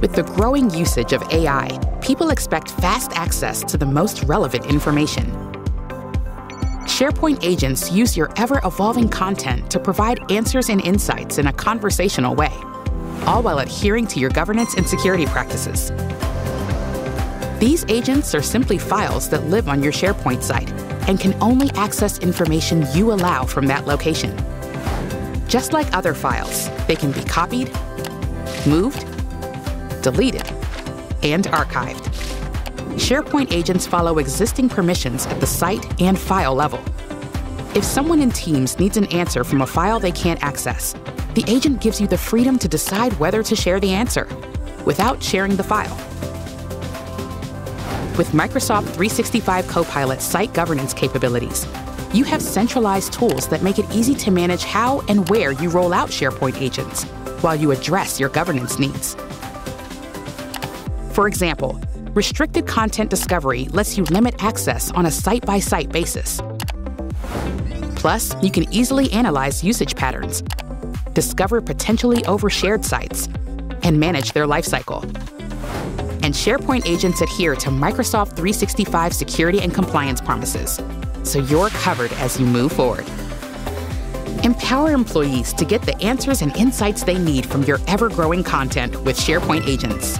With the growing usage of AI, people expect fast access to the most relevant information. SharePoint agents use your ever evolving content to provide answers and insights in a conversational way, all while adhering to your governance and security practices. These agents are simply files that live on your SharePoint site and can only access information you allow from that location. Just like other files, they can be copied, moved, deleted, and archived. SharePoint agents follow existing permissions at the site and file level. If someone in Teams needs an answer from a file they can't access, the agent gives you the freedom to decide whether to share the answer without sharing the file. With Microsoft 365 Copilot site governance capabilities, you have centralized tools that make it easy to manage how and where you roll out SharePoint agents while you address your governance needs. For example, restricted content discovery lets you limit access on a site by site basis. Plus, you can easily analyze usage patterns, discover potentially overshared sites, and manage their lifecycle. And SharePoint agents adhere to Microsoft 365 security and compliance promises, so you're covered as you move forward. Empower employees to get the answers and insights they need from your ever growing content with SharePoint agents.